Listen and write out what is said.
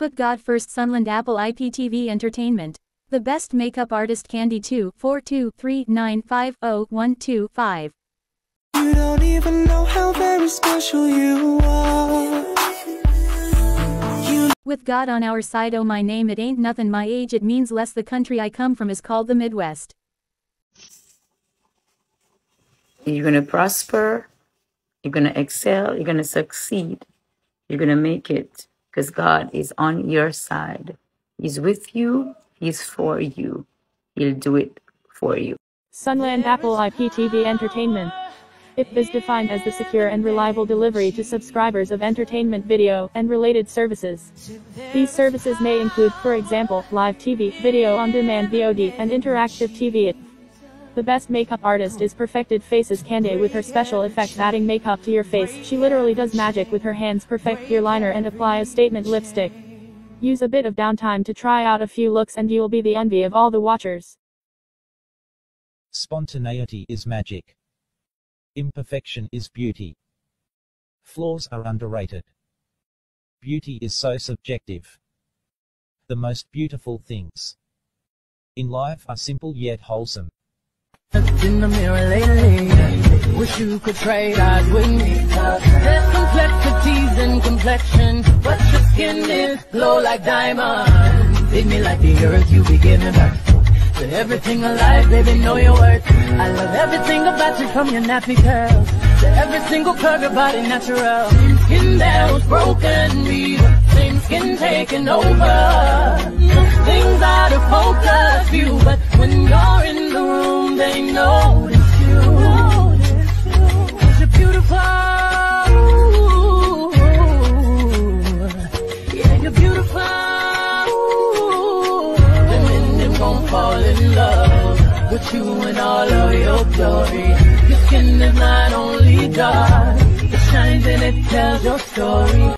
Put God first Sunland Apple IPTV Entertainment. The best makeup artist Candy 2 423950125. You don't even know how very special you are. You With God on our side oh my name it ain't nothing my age it means less the country I come from is called the Midwest. You're going to prosper. You're going to excel. You're going to succeed. You're going to make it because God is on your side. He's with you. He's for you. He'll do it for you. Sunland Apple IPTV Entertainment. IP is defined as the secure and reliable delivery to subscribers of entertainment video and related services. These services may include, for example, live TV, video on demand VOD, and interactive TV. The best makeup artist is Perfected Faces Candy with her special effects adding makeup to your face. She literally does magic with her hands perfect your liner and apply a statement lipstick. Use a bit of downtime to try out a few looks and you'll be the envy of all the watchers. Spontaneity is magic. Imperfection is beauty. Flaws are underrated. Beauty is so subjective. The most beautiful things in life are simple yet wholesome. In the mirror lately. Wish you could trade eyes with me. There's complexities in complexion, but your skin is glow like diamonds. Leave me like the earth you begin to birth. To everything alive, baby, know your worth. I love everything about you from your nappy curls to every single curve, your body natural. Skin that was broken, me, same skin taking over. Things out of focus, you and all of your glory. Your skin is not only dark, it shines and it tells your story.